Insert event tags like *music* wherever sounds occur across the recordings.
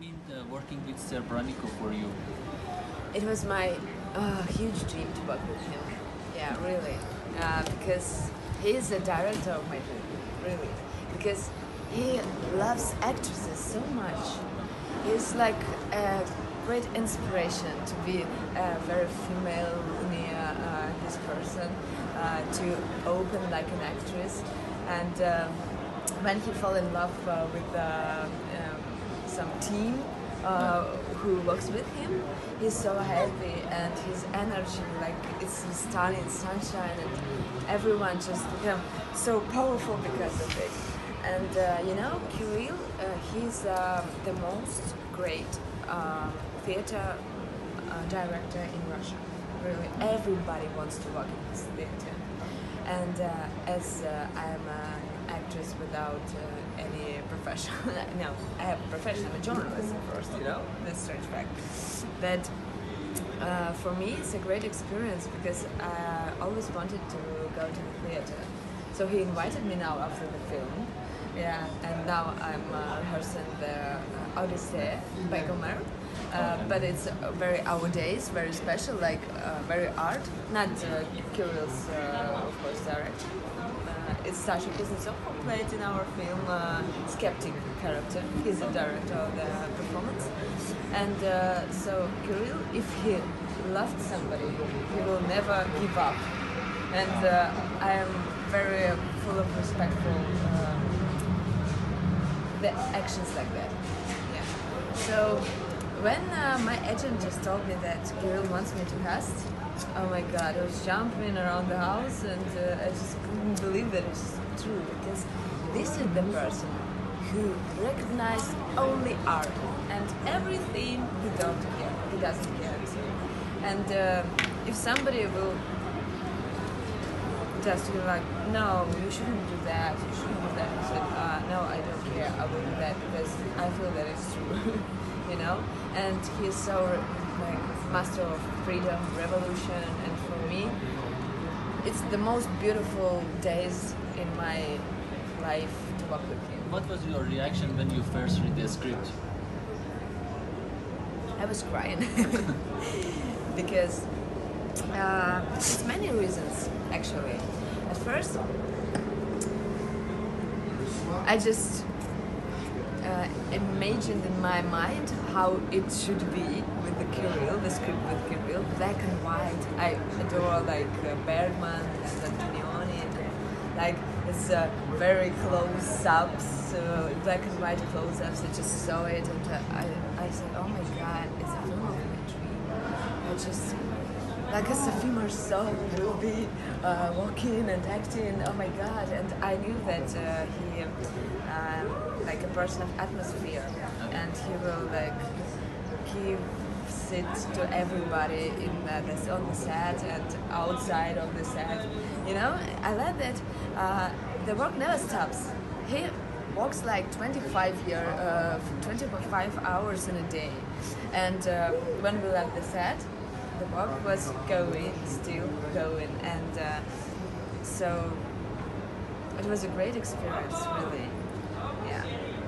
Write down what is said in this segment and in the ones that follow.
meant uh, working with Serebrennikov for you? It was my uh, huge dream to work with him. Yeah, really. Uh, because he is the director of my dream, really. Because he loves actresses so much. He's like a great inspiration to be a very female near uh, this person, uh, to open like an actress. And um, when he fell in love uh, with uh, um, some team uh, who works with him, he's so happy and his energy, like it's stunning sunshine, and everyone just become so powerful because of it. And uh, you know, Kirill, uh, he's um, the most great um, theater uh, director in Russia. Really, everybody wants to work in his theater. And uh, as uh, I am actress without uh, any profession, *laughs* no, I have a profession. I'm a journalist first, you know, this strange fact. But uh, for me, it's a great experience because I always wanted to go to the theater. So he invited me now after the film. Yeah, and now I'm uh, rehearsing the uh, Odyssey by Gomer. Uh, but it's uh, very our days, very special, like uh, very art. Not uh, Kirill's, uh, of course, direction. It's Sasha Kuznetsov who played in our film uh, Skeptic character. He's the director of the performance. And uh, so Kirill, if he loved somebody, he will never give up. And uh, I am very full of respect for um, the actions like that. Yeah. So when uh, my agent just told me that Kirill wants me to cast, oh my god, I was jumping around the house and uh, I just couldn't believe that it's true because this is the person who recognizes only art and everything he don't care, he doesn't care. So. And uh, if somebody will just be like, no, you shouldn't do that, you shouldn't do that. Said, uh, no, I don't care, I will do that because I feel that it's true, *laughs* you know? And he's so like master of freedom, revolution, and for me, it's the most beautiful days in my life to work with him. What was your reaction when you first read the script? I was crying *laughs* because uh, it's many reasons actually. At first, I just uh, imagined in my mind how it should be with the Kirill, the script with Kirill, black and white. I adore like uh, Bergman and Antonioni, and, like it's uh, very close-ups, uh, black and white close-ups. I just saw it and uh, I, I said, oh my god, it's a film of my dream. I just like a Sophie soul will be uh, walking and acting. Oh my god! And I knew that uh, he, um, like a person of atmosphere, and he will like give it to everybody in uh, this on the set and outside of the set. You know, I like that uh, the work never stops. He works like 25 year, uh, 25 hours in a day, and uh, when we left the set the work was going, still going, and uh, so it was a great experience, really.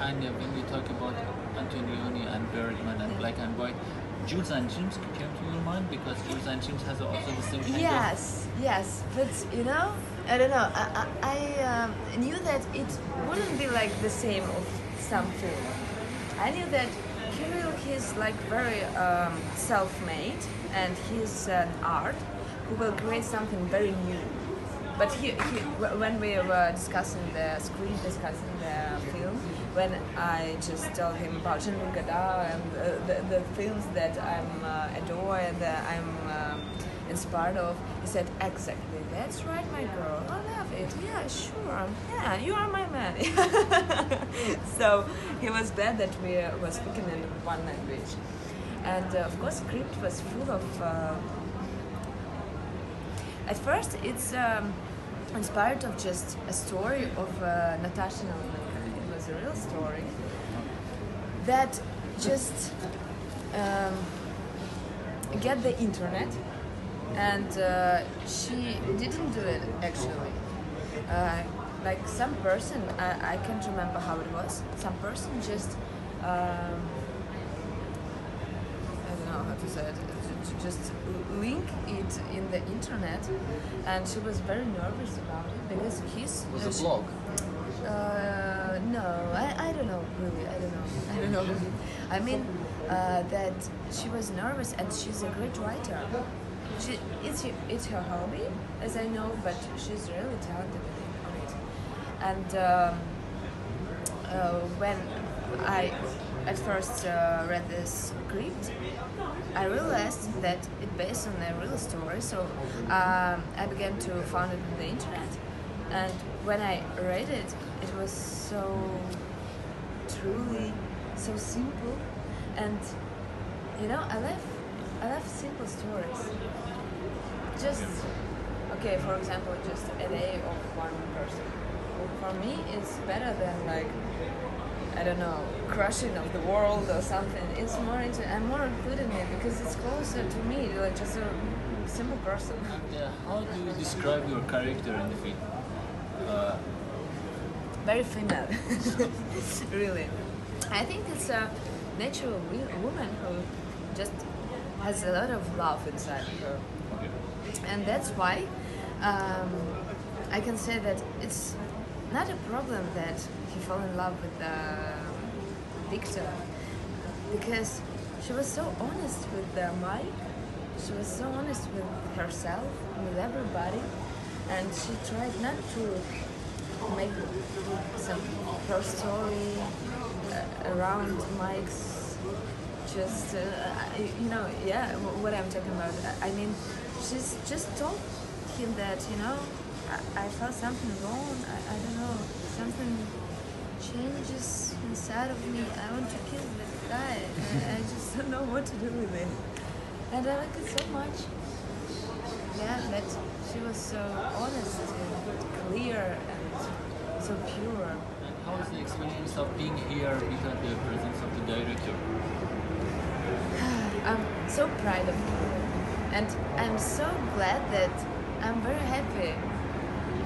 And uh, when we talk about Antonioni and Bergman and Black and White, Jules and Jim came to your mind because Jules and Jim has also the same kind Yes, yes, but you know, I don't know. I, I, I um, knew that it wouldn't be like the same of some film. I knew that Kirill is like very um, self-made and he's an art who will create something very new. But he, he, when we were discussing the screen, discussing the film, when I just told him about Jean-Luc and uh, the, the films that I'm uh, adore and that I'm um, inspired of, he said, exactly, that's right, my girl, I love it, yeah, sure, yeah, you are my man. *laughs* so he was glad that we were speaking in one language. And uh, of course, script was full of. Uh, at first, it's um, inspired of just a story of uh, Natasha. Was a real story that just um, get the internet, and uh, she didn't do it actually. Uh, like some person, I, I can't remember how it was. Some person just. Um, I don't know how to say it, to, just link it in the internet, and she was very nervous about it because he's Was uh, a blog. No, I, I don't know really. I don't know. *laughs* I don't know. I mean uh, that she was nervous and she's a great writer. She it's it's her hobby, as I know, but she's really talented on it. And um, uh, when I at first uh, read the script, I realized that it's based on a real story. So um, I began to find it on the internet, and when I read it, it was so truly so simple, and you know I love I love simple stories. Just okay, for example, just a day of one person. For me, it's better than like I don't know, crushing of the world or something. It's more into, I'm more included in it because it's closer to me, like just a simple person. Uh, how do you describe your character in the film? Uh, Very female, *laughs* really. I think it's a natural woman who just has a lot of love inside her. and that's why um, I can say that it's not a problem that he fell in love with uh, Victor because she was so honest with uh, Mike. She was so honest with herself, with everybody, and she tried not to make some her story uh, around Mike's just uh, you know yeah what i'm talking about. I mean she's just told him that you know i, I felt something wrong I, I don't know something changes inside of me. I want to kill that guy. I, I just don't know what to do with it and i like it so much she was so honest and clear and so pure And how is the experience of being here without the presence of the director? *sighs* I'm so proud of you. And I'm so glad that I'm very happy.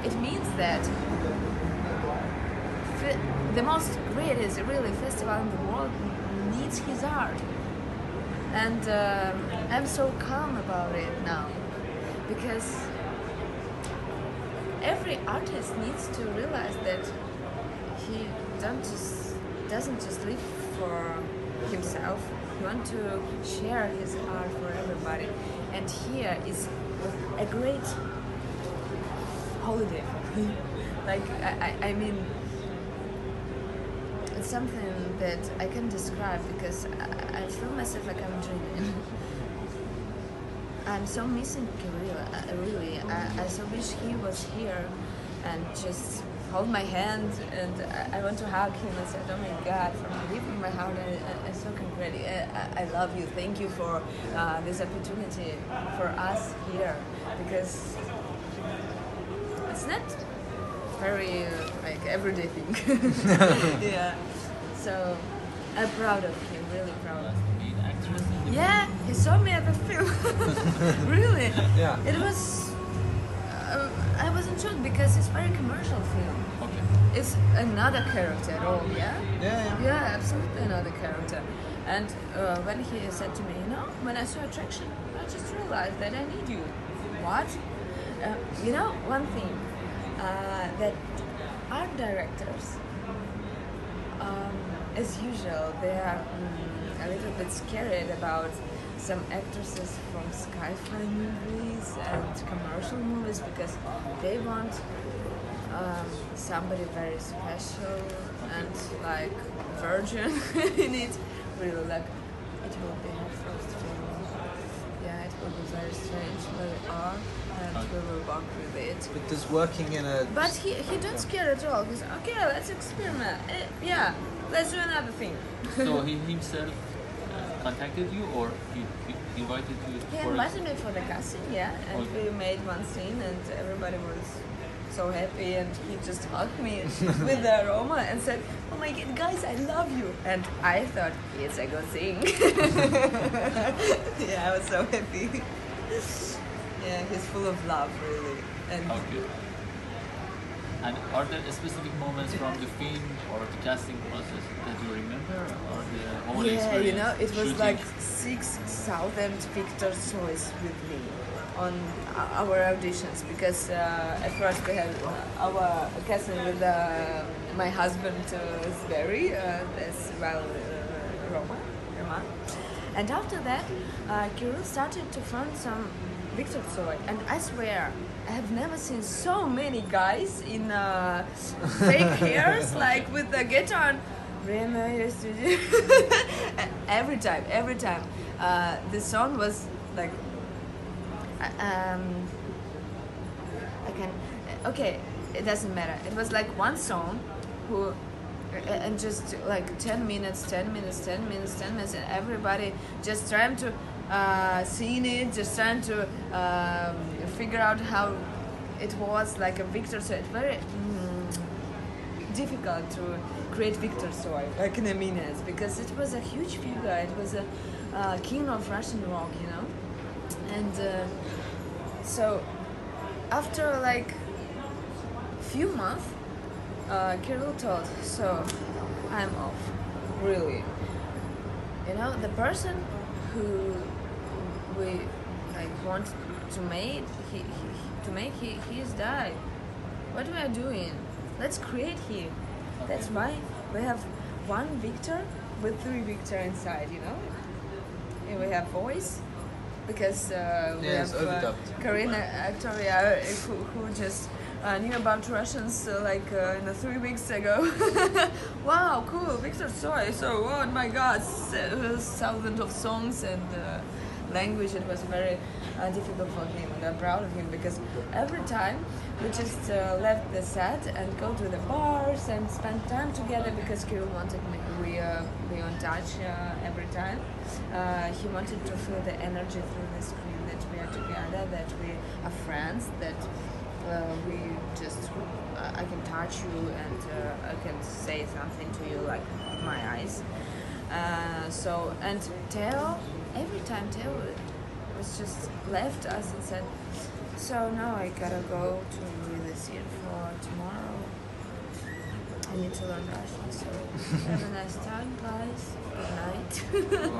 It means that the most greatest really festival in the world needs his art. And um, I'm so calm about it now because every artist needs to realize that he don't just doesn't just live for himself. He wants to share his art for everybody, and here is a great holiday. for me. *laughs* like I, I, I mean, it's something that I can describe because I, I feel myself like I'm dreaming. *laughs* I'm so missing Kirill, uh, really. I, I so wish he was here and just hold my hand and I, I want to hug him and say, oh my God, from the deep of my heart, I, I, I so congratulate I, I love you. Thank you for uh, this opportunity for us here because it's not very like everyday thing. *laughs* *laughs* yeah. So I'm proud of him, really proud. Yeah, he saw me at the film. *laughs* really? Yeah. It was. Uh, I wasn't shock because it's very commercial film. film? Okay. It's another character at all, yeah? Yeah, yeah. Yeah, absolutely another character. And uh, when he said to me, you know, when I saw attraction, I just realized that I need you. What? Uh, you know, one thing uh, that art directors, um, as usual, they are mm, a little bit scared about some actresses from sci-fi movies and commercial movies because they want um, somebody very special and like virgin *laughs* in it. Really, like it will be her first film. Yeah, it will be very strange are, and we will work with it. But does working in a But he he don't care at all. He's okay. Let's experiment. Eh, yeah, let's do another thing. so *laughs* he himself uh, contacted you or he, invited you He for invited me for the casting, yeah, and Okay. we made one scene, and everybody was so happy, and he just hugged me *laughs* with the aroma and said, "Oh my God, guys, I love you!" And I thought it's a good thing. yeah, I was so happy. *laughs* yeah, he's full of love, really, and Okay. And are there specific moments from the film or the casting process that you remember, or the whole yeah, experience? you know, it was shooting? like six thousand Victor Tsois with me on our auditions because uh, at first we had uh, our casting with uh, my husband uh, Zver uh, as well uh, Roma, Roman. and after that uh, Kirill started to find some Victor Tsoi and I swear I have never seen so many guys in uh, fake *laughs* hairs like with the guitar and Rema used to do every time, every time. Uh, the song was like, uh, um, I can, okay, it doesn't matter. It was like one song, who, uh, and just like ten minutes, ten minutes, ten minutes, ten minutes, and everybody just trying to uh, sing it, just trying to um, figure out how it was like a Victor. So it's very. Mm, difficult to create Victor Tsoi, like Neminez, because it was a huge figure. It was a uh, king of Russian rock, you know. And uh, so, after like few months, uh, Kirill told, so I'm off, really. You know, the person who we like want to make, he, he to make, he he's died. What we are doing? Let's create here. That's why we have one Victor with three Victor inside. You know, and we have voice because uh, we Yes, have uh. Karina Aktoria who, who just uh, knew about Russians uh, like uh, in the three weeks ago. *laughs* wow, cool, Victor Tsoi. So, oh my God, uh, thousands of songs and uh, language. It was very uh, difficult for him, and I'm proud of him because every time we just uh, left the set and go to the bars and spend time together because Kirill wanted me, we uh, be on touch uh, every time. Uh, he wanted to feel the energy through the screen that we are together, that we are friends, that uh, we just I can touch you and I can say something to you like my eyes. Uh, so and Teo, every time Teo was just left us and said, "So now I gotta go to scene for tomorrow. I need to learn Russian. So have a nice time, guys. Good night."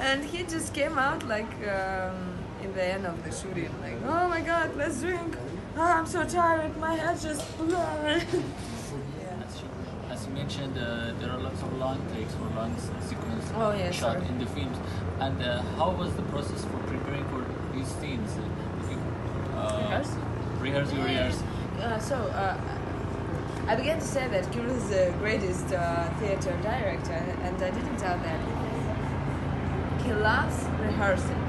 *laughs* and he just came out like um, in the end of the shooting, like, "Oh my God, let's drink." Oh, I'm so tired. My head just. *laughs* yeah. As you, as you mentioned, uh, there are lots of long takes or long s- sequence Oh, yeah, shot sorry. in the films. And uh, how was the process for preparing for these scenes? Uh, Did you uh, Rehearse? rehearse your ears? Uh, so uh, I began to say that Kirill is the greatest uh, theater director, and I didn't tell that. He loves rehearsing,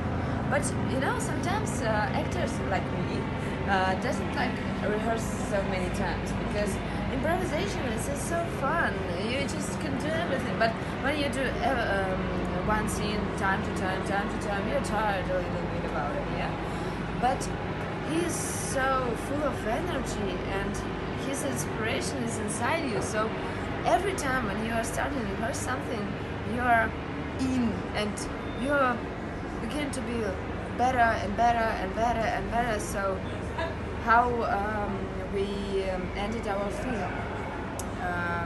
but you know sometimes uh, actors like me uh, doesn't like rehearse so many times because improvisation is just so fun. You just can do everything, but when you do um, one scene time to time, time to time, you're tired a little bit about it, yeah. But he's so full of energy and his inspiration is inside you. So every time when you are starting to rehearse something, you are in and you begin to be better and better and better and better. So how um, we um, ended our film, uh,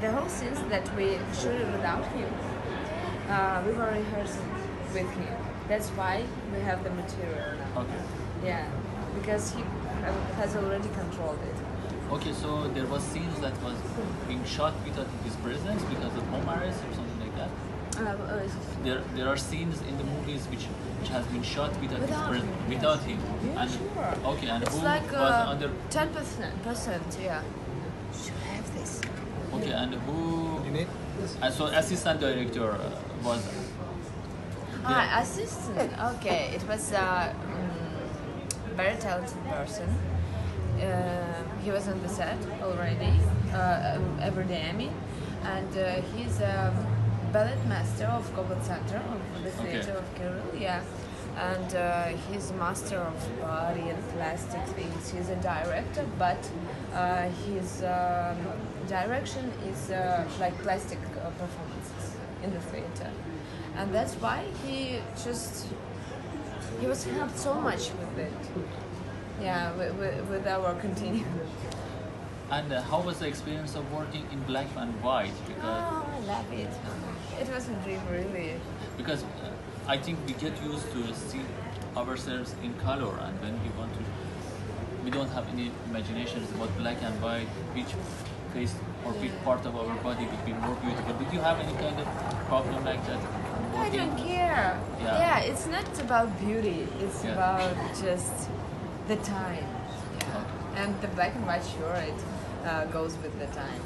the whole scenes that we shot without him, uh, we were rehearsing with him. That's why we have the material now. Okay. Yeah, because he has already controlled it. Okay, so there was scenes that was being shot without his presence because of home arrest or something like that. Uh, uh, There, there are scenes in the movies which, which has been shot without, Without his him, presence. yes. Without him. yeah, and, sure. Okay, and it's who like was uh, under? ten percent, percent, yeah. Should have this. Okay, and who? You need? And so assistant director uh, was. Ah, assistant. Okay, it was a mm, very talented person. Uh, he was on the set already, uh, every day Emmy, and uh, he's a ballet master of Gogol Center of the Okay. theater of Kirill. Yeah, and uh, he's master of body and plastic things. He's a director, but uh, his um, direction is uh, like plastic uh, performances in the theater, and that's why he just he was helped so much with it. Yeah, with, with, with our continuum. And uh, how was the experience of working in black and white? Because Oh, I love it. It was a dream, really. because uh, I think we get used to see ourselves in color, and when we want to, we don't have any imaginations about black and white, which face or which part of our body would be more beautiful. Did you have any kind of problem like that? I don't care. Yeah. Yeah, it's not about beauty. It's Yeah. about just the time. Yeah. Okay. And the black and white, sure, it uh, goes with the time.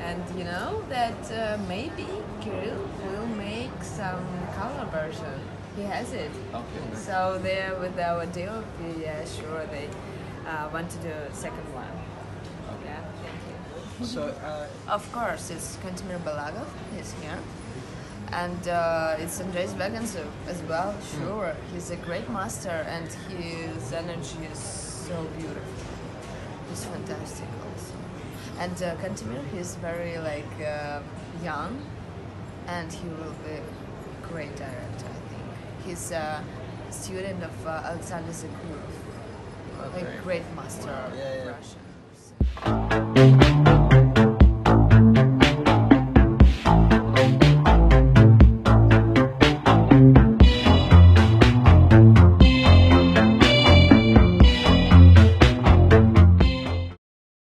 And you know that uh, maybe Kirill will make some color version. He has it. Okay. So there with our DOP, yeah, sure, they uh, want to do a second one. Yeah, thank you. So, uh, Of course, it's Kantemir Balagov. He's here. And uh, it's Andrey Zvyagintsev as well, sure. He's a great master and his energy is so beautiful. He's fantastic also. And uh, Kantemir, he's very like uh, young and he will be a great director, I think. He's a student of uh, Alexander Sokurov, Okay. a great master of Yeah, yeah. Russian.